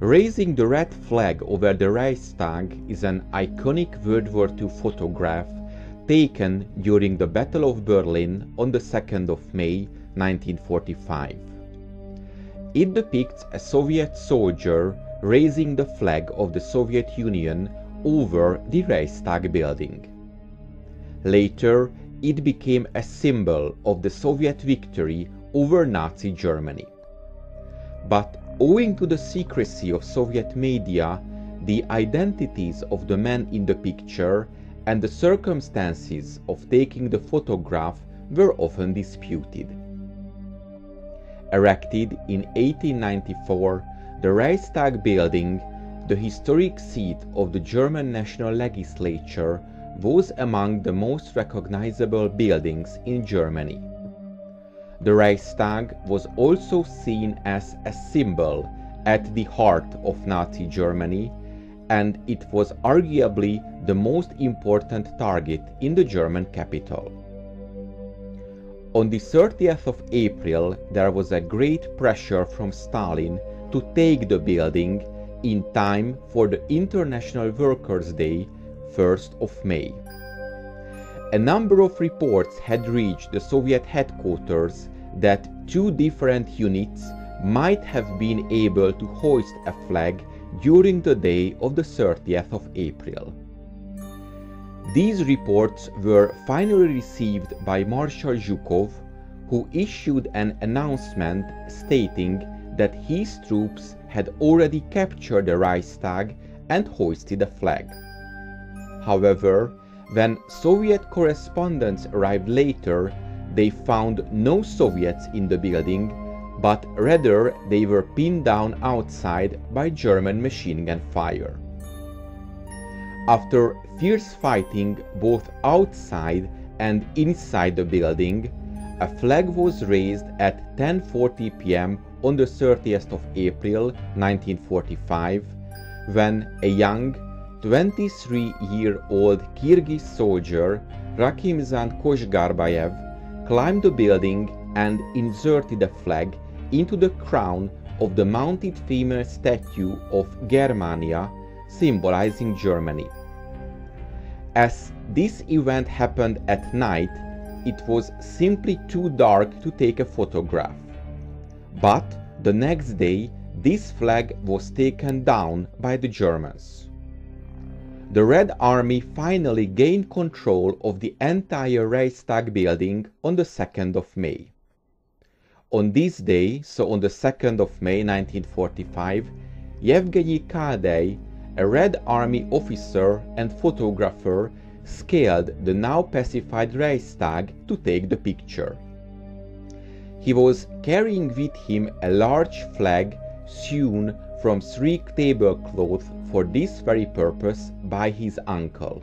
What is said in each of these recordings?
Raising the red flag over the Reichstag is an iconic World War II photograph taken during the Battle of Berlin on the 2nd of May 1945. It depicts a Soviet soldier raising the flag of the Soviet Union over the Reichstag building. Later, it became a symbol of the Soviet victory over Nazi Germany. But Owing to the secrecy of Soviet media, the identities of the men in the picture and the circumstances of taking the photograph were often disputed. Erected in 1894, the Reichstag building, the historic seat of the German national legislature, was among the most recognizable buildings in Germany. The Reichstag was also seen as a symbol at the heart of Nazi Germany, and it was arguably the most important target in the German capital. On the 30th of April, there was a great pressure from Stalin to take the building in time for the International Workers' Day, 1st of May. A number of reports had reached the Soviet headquarters that two different units might have been able to hoist a flag during the day of the 30th of April. These reports were finally received by Marshal Zhukov, who issued an announcement stating that his troops had already captured the Reichstag and hoisted a flag. However, when Soviet correspondents arrived later, they found no Soviets in the building, but rather they were pinned down outside by German machine gun fire. After fierce fighting both outside and inside the building, a flag was raised at 10:40 p.m. on the 30th of April 1945 when a young 23-year-old Kyrgyz soldier Rakimzan Koshgarbayev climbed the building and inserted a flag into the crown of the mounted female statue of Germania, symbolizing Germany. As this event happened at night, it was simply too dark to take a photograph. But the next day, this flag was taken down by the Germans. The Red Army finally gained control of the entire Reichstag building on the 2nd of May. On this day, so on the 2nd of May 1945, Yevgeny Khaldei, a Red Army officer and photographer, scaled the now pacified Reichstag to take the picture. He was carrying with him a large flag sewn from three tablecloths for this very purpose by his uncle.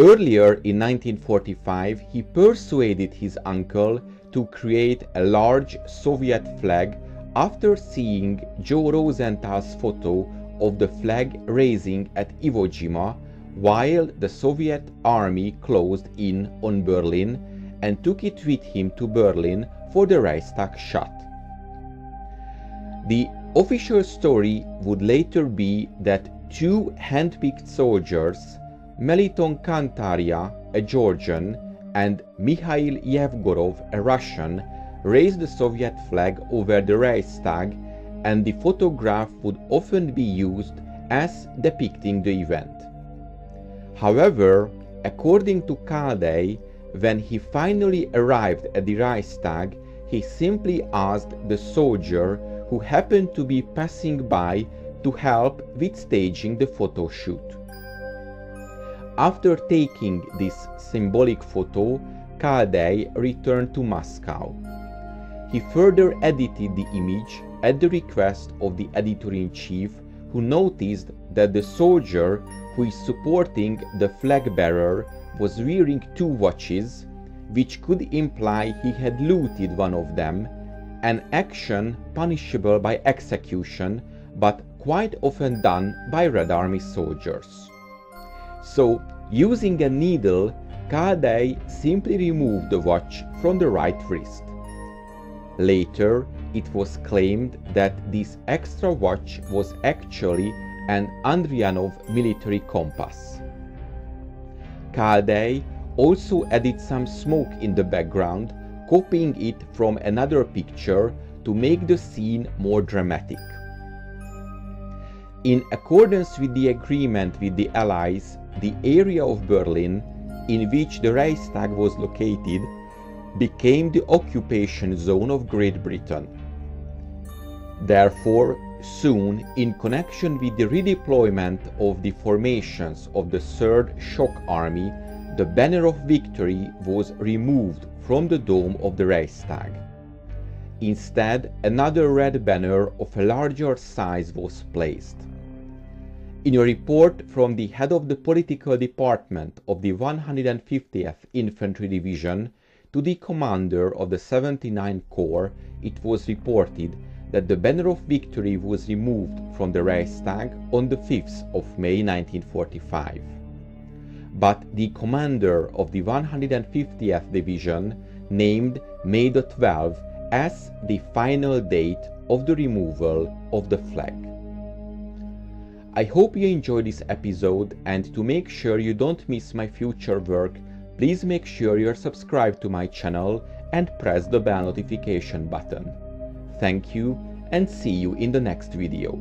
Earlier in 1945, he persuaded his uncle to create a large Soviet flag after seeing Joe Rosenthal's photo of the flag raising at Iwo Jima while the Soviet army closed in on Berlin and took it with him to Berlin for the Reichstag shot. The Official story would later be that two handpicked soldiers, Meliton Kantaria, a Georgian, and Mikhail Yegorov, a Russian, raised the Soviet flag over the Reichstag and the photograph would often be used as depicting the event. However, according to Khaldei, when he finally arrived at the Reichstag, he simply asked the soldier who happened to be passing by to help with staging the photo shoot. After taking this symbolic photo, Khaldei returned to Moscow. He further edited the image at the request of the editor-in-chief who noticed that the soldier who is supporting the flag bearer was wearing two watches, which could imply he had looted one of them an action punishable by execution, but quite often done by Red Army soldiers. So, using a needle, Khaldei simply removed the watch from the right wrist. Later, it was claimed that this extra watch was actually an Adrianov military compass. Khaldei also added some smoke in the background, copying it from another picture to make the scene more dramatic. In accordance with the agreement with the Allies, the area of Berlin in which the Reichstag was located became the occupation zone of Great Britain. Therefore, soon, in connection with the redeployment of the formations of the Third Shock Army, the banner of victory was removed from the dome of the Reichstag. Instead, another red banner of a larger size was placed. In a report from the head of the political department of the 150th Infantry Division to the commander of the 79th Corps, it was reported that the banner of victory was removed from the Reichstag on the 5th of May 1945. But the commander of the 150th Division named May 12 as the final date of the removal of the flag. I hope you enjoyed this episode and to make sure you don't miss my future work, please make sure you're subscribed to my channel and press the bell notification button. Thank you and see you in the next video.